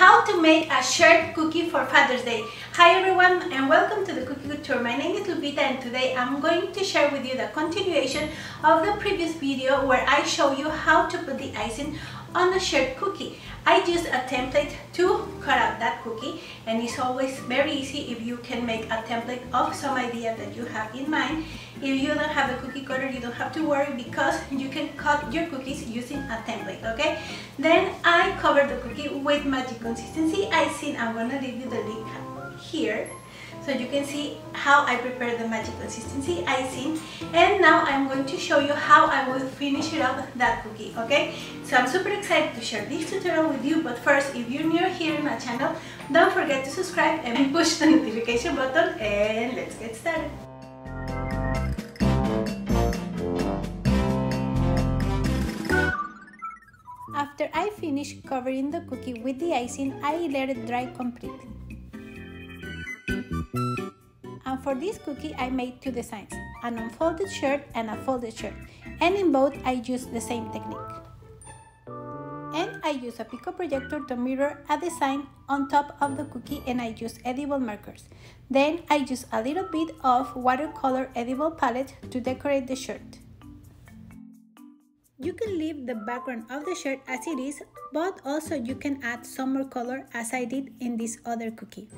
how to make a shirt cookie for Father's Day. Hi everyone and welcome to the Cookie Couture. My name is Lupita and today I'm going to share with you the continuation of the previous video where I show you how to put the icing on a shirt cookie. I used a template to cut out that cookie and it's always very easy if you can make a template of some idea that you have in mind. If you don't have a cookie cutter, you don't have to worry because you can cut your cookies using a template, okay? Then cover the cookie with Magic Consistency. Icing. I'm gonna leave you the link here so you can see how I prepare the magic consistency. Icing and now I'm going to show you how I will finish it up that cookie okay? So I'm super excited to share this tutorial with you but first if you're new here in my channel don't forget to subscribe and push the notification button and let's get started After I finish covering the cookie with the icing, I let it dry completely. And for this cookie, I made two designs, an unfolded shirt and a folded shirt. And in both, I used the same technique. And I use a Pico projector to mirror a design on top of the cookie and I use edible markers. Then I use a little bit of watercolor edible palette to decorate the shirt. You can leave the background of the shirt as it is, but also you can add some more color as I did in this other cookie.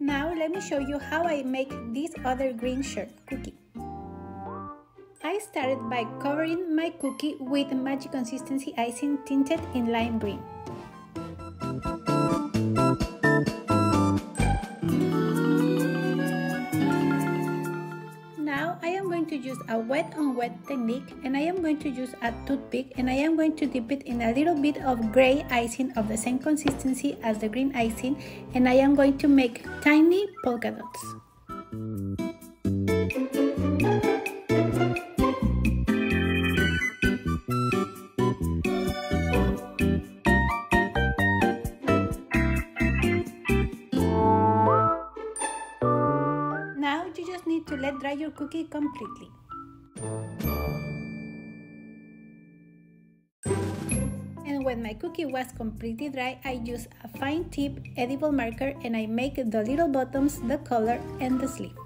Now let me show you how I make this other green shirt cookie. Started by covering my cookie with Magic Consistency icing tinted in lime green. Now I am going to use a wet on wet technique and I am going to use a toothpick and I am going to dip it in a little bit of gray icing of the same consistency as the green icing and I am going to make tiny polka dots. You just need to let dry your cookie completely. And when my cookie was completely dry, I use a fine tip edible marker and I make the little bottoms, the color and the sleeve.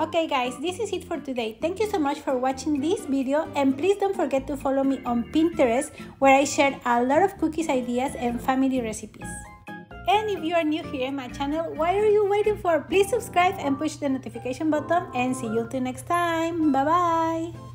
Okay guys, this is it for today. Thank you so much for watching this video and please don't forget to follow me on Pinterest where I share a lot of cookies ideas and family recipes. And if you are new here in my channel, what are you waiting for? Please subscribe and push the notification button and see you till next time. Bye bye!